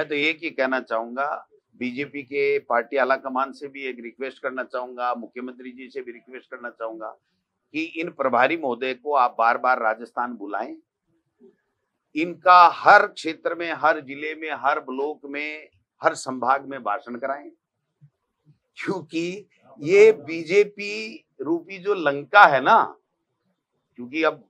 मैं तो एक ही कहना चाहूँगा बीजेपी के पार्टी आला कमान से भी एक रिक्वेस्ट करना चाहूँगा, मुख्यमंत्री जी से भी रिक्वेस्ट करना चाहूँगा कि इन प्रभारी महोदय को आप बार बार राजस्थान बुलाएँ। इनका हर क्षेत्र में, हर ज़िले में, हर ब्लॉक में, हर संभाग में भाषण कराएँ। क्योंकि ये बीजेपी रूपी जो लंका है ना, क्योंकि अब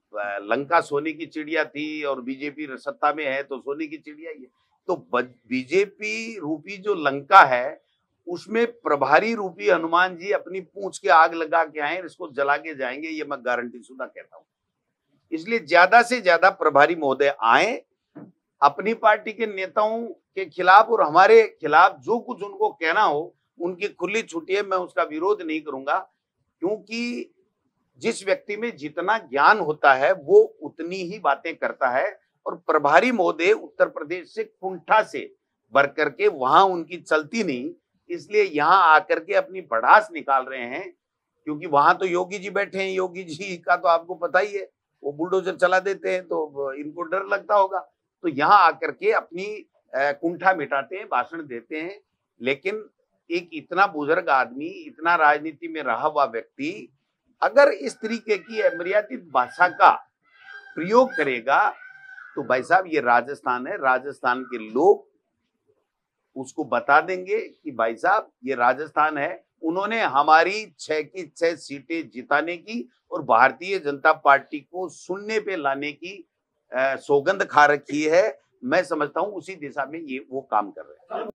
लंका सोने की चिड़िया थी और बीजेपी सत्ता में है तो सोने की चिड़िया ही है। तो बीजेपी रूपी जो लंका है, उसमें प्रभारी रूपी हनुमान जी अपनी पूछ के आग लगा के आए इसको जला के जाएँगे, ये मैं गारंटी सुधा कहता हूँ। इसलिए ज़्यादा से ज़्यादा प्रभारी महोदय आए, अपनी पार्टी के नेताओं के खिलाफ और हमारे खिलाफ जो कुछ उनको कहना हो, उनकी खुली छुट्टी है, मैं उसका विरोध नहीं करूँगा, क्योंकि जिस व्यक्ति में जितना ज्ञान होता है, वो उतनी ही बातें करता है और प्रभारी महोदय उत्तर प्रदेश से कुंठा से भर करके वहाँ उनकी चलती नहीं, इसलिए यहाँ आकर के अपनी बढ़ास निकाल रहे हैं, क्योंकि वहाँ तो योगी जी बैठे हैं। योगी जी का तो आपको पता ही है, वो बुलडोजर चला देते हैं तो इनको डर लगता होगा। तो यहाँ आकर के अपनी कुंठा मिटाते हैं, भाषण देते हैं, लेकिन एक इतना बुज़ुर्ग आदमी, इतना राजनीति में रहा हुआ व्यक्ति, अगर इस तरीके की मर्यादित भाषा का प्रयोग करेगा तो भाई साहब, ये राजस्थान है। राजस्थान के लोग उसको बता देंगे कि भाई साहब, ये राजस्थान है। उन्होंने हमारी छह की छह सीटें जिताने की और भारतीय जनता पार्टी को सुनने पे लाने की सौगंध खा रखी है। मैं समझता हूँ उसी दिशा में ये वो काम कर रहे हैं।